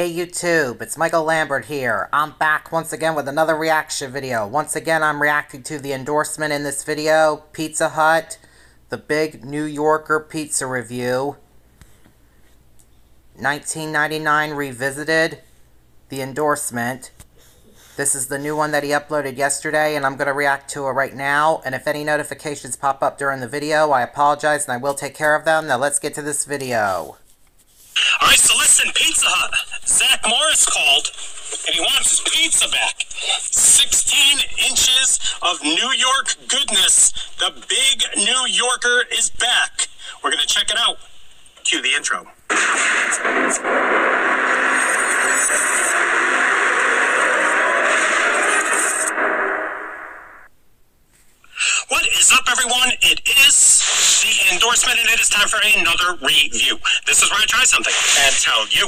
Hey YouTube, it's Michael Lambert here. I'm back once again with another reaction video. Once again, I'm reacting to the endorsement in this video, Pizza Hut, the Big New Yorker Pizza Review, 1999 Revisited, the endorsement. This is the new one that he uploaded yesterday, and I'm going to react to it right now. And if any notifications pop up during the video, I apologize, and I will take care of them. Now let's get to this video. All right, so listen, Pizza Hut. Zach Morris called, and he wants his pizza back. 16 inches of New York goodness. The big New Yorker is back. We're going to check it out. Cue the intro. What is up, everyone? It is the endorsement, and it is time for another review. This is where I try something and tell you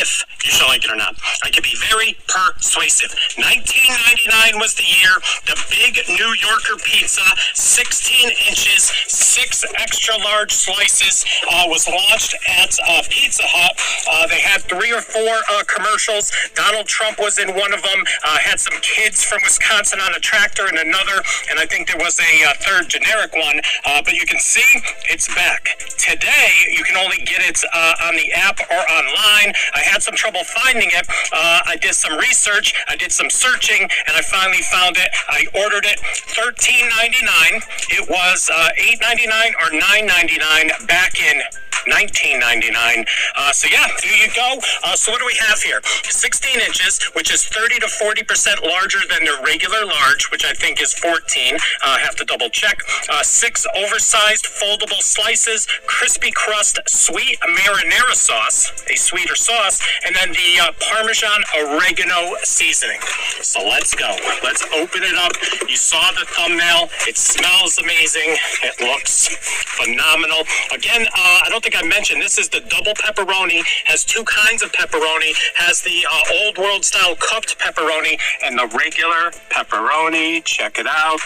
if you shall like it or not. I can be very persuasive. 1999 was the year. The big New Yorker pizza, 16 inches, six extra large slices, uh, was launched at uh, Pizza Hut. Uh, they had three or four uh, commercials. Donald Trump was in one of them. Uh, had some kids from Wisconsin on a tractor in another, and I think there was a uh, third generic one. but you can see it's back. Today, you can only get it on the app or online. I had some trouble finding it. Uh, I did some research, I did some searching, and I finally found it. I ordered it $13.99. It was uh, $8.99 or $9.99 back in 1999. Uh, so yeah, there you go. Uh, so what do we have here? 16 inches, which is 30 to 40 percent larger than the regular large, which I think is 14. Uh, have to double check. Uh, six oversized foldable slices, crispy crust, sweet marinara sauce, a sweeter sauce, and then the uh, Parmesan oregano seasoning. So let's go. Let's open it up. You saw the thumbnail. It smells amazing. It looks phenomenal. Again, uh, I don't think I mentioned this is the double pepperoni. Has two kinds of pepperoni. Has the uh, old world style cupped pepperoni and the regular pepperoni. Check it out.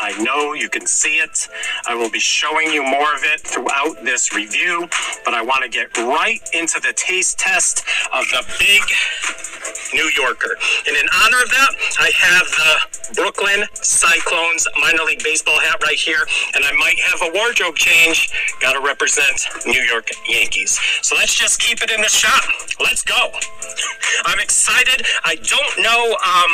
I know you can see it. I will be showing you more of it throughout this review, but I want to get right into the taste test of the big New Yorker. And in honor of that, I have the Brooklyn Cyclones minor league baseball hat right here, and I might have a wardrobe change. Got to represent New York Yankees. So let's just keep it in the shop. Let's go. I'm excited. I don't know. Um,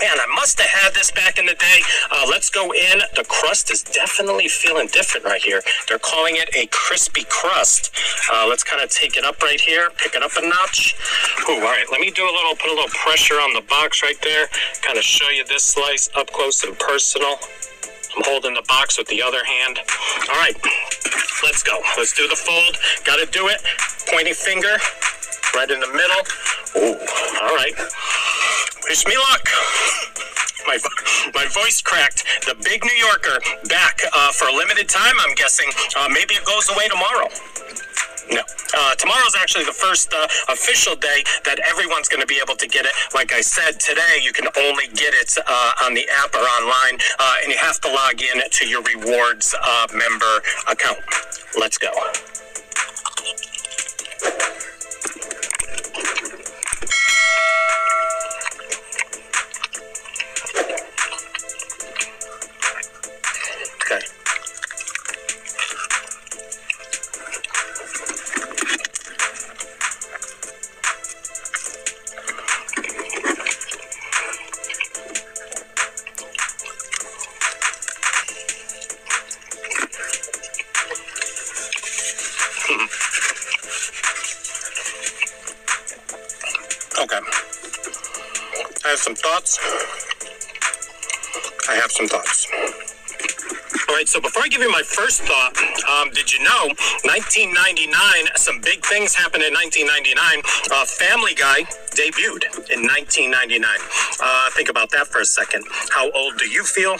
man, I must have had this back in the day. Uh, let's go in. The crust is definitely feeling different right here. They're calling it a crispy crust. Uh, let's kind of take it up right here, pick it up a notch. Ooh, all right. Let me do a little, put a little pressure on the box right there. Kind of show you this slice up close and personal. I'm holding the box with the other hand. All right, let's go. Let's do the fold. Got to do it. Pointing finger right in the middle. Ooh, all right. Wish me luck. My, my voice cracked. The big New Yorker back uh, for a limited time, I'm guessing. Uh, maybe it goes away tomorrow. No. Uh, tomorrow's actually the first uh, official day that everyone's going to be able to get it. Like I said, today you can only get it uh, on the app or online, uh, and you have to log in to your rewards uh, member account. Let's go. Have some thoughts. I have some thoughts. All right, so before I give you my first thought, um, did you know 1999, some big things happened in 1999. Uh, Family Guy debuted in 1999. Uh, think about that for a second. How old do you feel?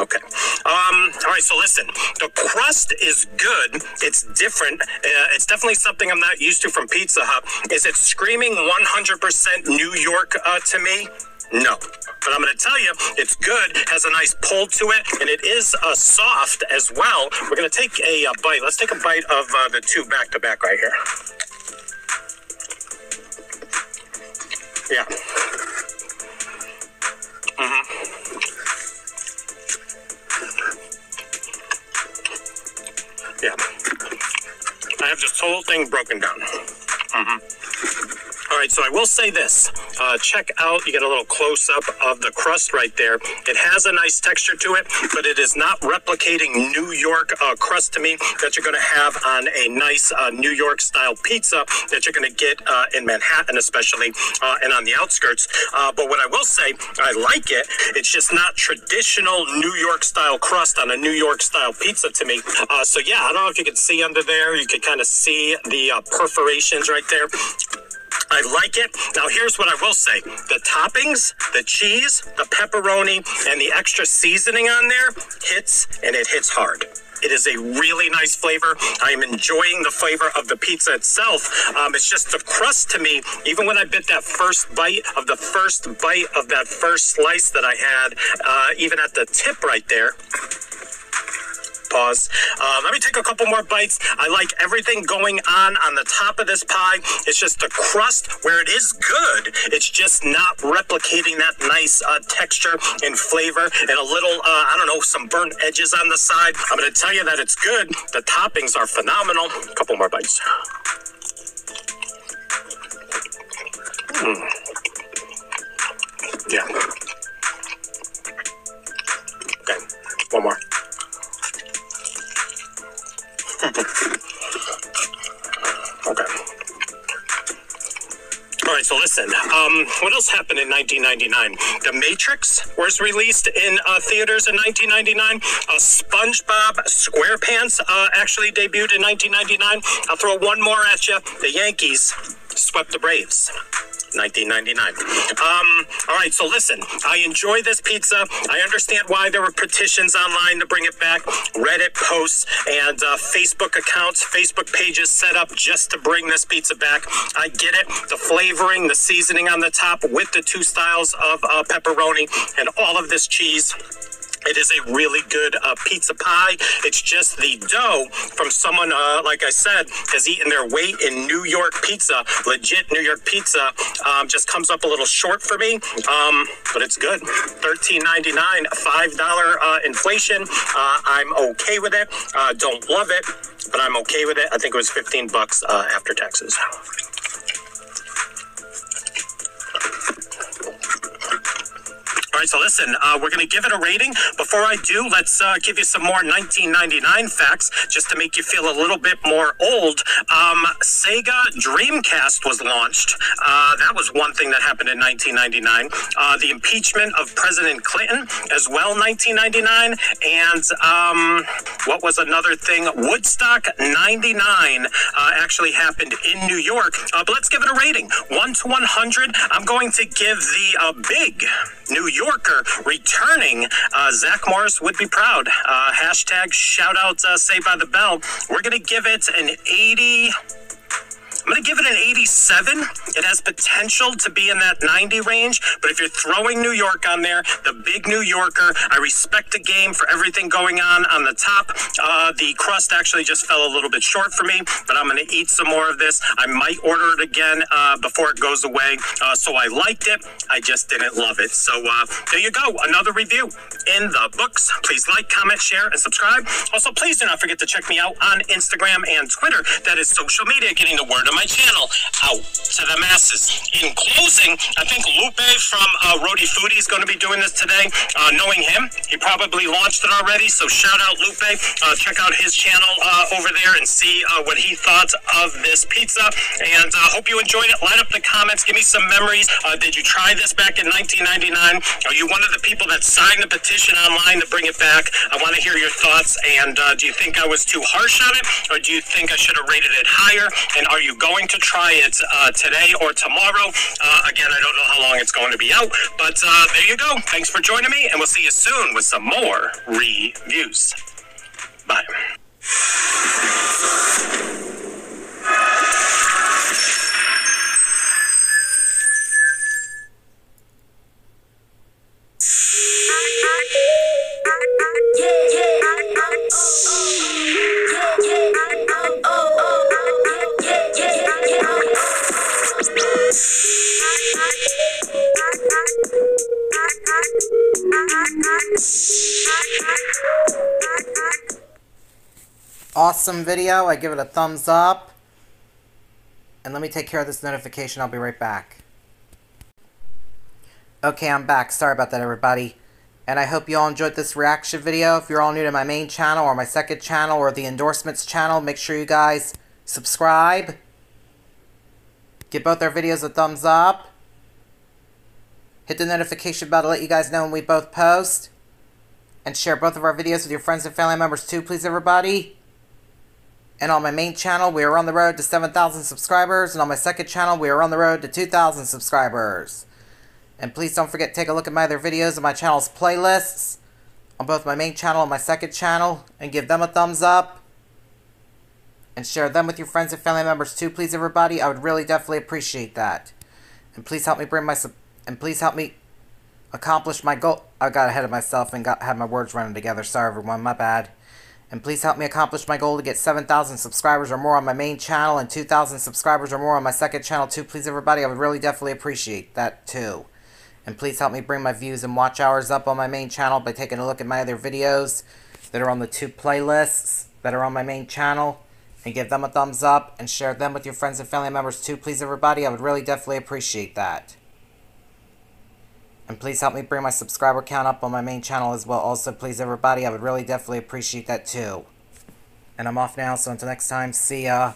Okay. Um, all right, so listen, the crust is good. It's different. Uh, it's definitely something I'm not used to from Pizza Hut. Is it screaming 100% New York uh, to me? No. But I'm going to tell you, it's good, has a nice pull to it, and it is uh, soft as well. We're going to take a, uh, bite. Let's take a bite of uh, the two back to back right here. Yeah. Mm-hmm. Yeah. I have this whole thing broken down. Mm-hmm. All right, so I will say this. Uh, check out, you get a little close up of the crust right there. It has a nice texture to it, but it is not replicating New York uh, crust to me that you're going to have on a nice uh, New York style pizza that you're going to get uh, in Manhattan, especially, uh, and on the outskirts. Uh, but what I will say, I like it. It's just not traditional New York style crust on a New York style pizza to me. so, yeah, I don't know if you can see under there. You can kind of see the perforations right there. I like it. Now, here's what I will say the toppings, the cheese, the pepperoni, and the extra seasoning on there hits, and it hits hard. It is a really nice flavor. I am enjoying the flavor of the pizza itself. Um, it's just the crust to me, even when I bit that first bite of the first bite of that first slice that I had, uh, even at the tip right there pause. Uh, let me take a couple more bites. I like everything going on on the top of this pie. It's just the crust where it is good. It's just not replicating that nice uh, texture and flavor and a little, uh, I don't know, some burnt edges on the side. I'm going to tell you that it's good. The toppings are phenomenal. A couple more bites. Mm. Yeah. Okay, one more. Okay. All right, so listen. Um, what else happened in 1999? The Matrix was released in uh, theaters in 1999. Uh, SpongeBob SquarePants uh, actually debuted in 1999. I'll throw one more at you. The Yankees swept the Braves. 1999. Um, all right, so listen, I enjoy this pizza. I understand why there were petitions online to bring it back, Reddit posts, and uh, Facebook accounts, Facebook pages set up just to bring this pizza back. I get it. The flavoring, the seasoning on the top with the two styles of uh, pepperoni and all of this cheese. It is a really good uh, pizza pie. It's just the dough from someone, uh, like I said, has eaten their weight in New York pizza. Legit New York pizza um, just comes up a little short for me, um, but it's good. Thirteen ninety nine, five dollar uh, inflation. Uh, I'm okay with it. Uh, don't love it, but I'm okay with it. I think it was fifteen bucks uh, after taxes. So listen, uh, we're going to give it a rating. Before I do, let's uh, give you some more 1999 facts just to make you feel a little bit more old. Um, Sega Dreamcast was launched. Uh, that was one thing that happened in 1999. Uh, the impeachment of President Clinton as well, 1999. And um, what was another thing? Woodstock 99 uh, actually happened in New York. Uh, but let's give it a rating 1 to 100. I'm going to give the big New York Yorker returning. Uh, Zach Morris would be proud. Uh, hashtag shout out uh, Saved by the Bell. We're going to give it an 80. I'm going to give it an 87. It has potential to be in that 90 range, but if you're throwing New York on there, the big New Yorker, I respect the game for everything going on on the top. Uh, the crust actually just fell a little bit short for me, but I'm going to eat some more of this. I might order it again uh, before it goes away. Uh, so I liked it. I just didn't love it. So uh, there you go. Another review in the books. Please like, comment, share, and subscribe. Also, please do not forget to check me out on Instagram and Twitter. That is social media, getting the word of my channel out to the masses. In closing, I think Lupe from uh, Rody Foodie is going to be doing this today. Uh, knowing him, he probably launched it already. So shout out Lupe. Uh, check out his channel uh, over there and see uh, what he thought of this pizza. And uh, hope you enjoyed it. Line up the comments. Give me some memories. Did you try this back in 1999? Are you one of the people that signed the petition online to bring it back? I want to hear your thoughts. And do you think I was too harsh on it, or do you think I should have rated it higher? And are you going to try it uh, today or tomorrow. Uh, again, I don't know how long it's going to be out, but uh, there you go. Thanks for joining me, and we'll see you soon with some more reviews. Awesome video. I give it a thumbs up. And let me take care of this notification. I'll be right back. Okay, I'm back. Sorry about that, everybody. And I hope you all enjoyed this reaction video. If you're all new to my main channel or my second channel or the endorsements channel, make sure you guys subscribe. Give both our videos a thumbs up. Hit the notification bell to let you guys know when we both post. And share both of our videos with your friends and family members too, please, everybody. And on my main channel, we are on the road to 7,000 subscribers. And on my second channel, we are on the road to 2,000 subscribers. And please don't forget to take a look at my other videos and my channel's playlists on both my main channel and my second channel. And give them a thumbs up. And share them with your friends and family members too, please, everybody. I would really definitely appreciate that. And please help me bring my... And please help me accomplish my goal. I got ahead of myself and got had my words running together. Sorry, everyone. My bad. And please help me accomplish my goal to get 7,000 subscribers or more on my main channel and 2,000 subscribers or more on my second channel too. Please, everybody, I would really definitely appreciate that too. And please help me bring my views and watch hours up on my main channel by taking a look at my other videos that are on the two playlists that are on my main channel. And give them a thumbs up and share them with your friends and family members too. Please, everybody, I would really definitely appreciate that. And please help me bring my subscriber count up on my main channel as well. Also, please, everybody, I would really definitely appreciate that too. And I'm off now, so until next time, see ya.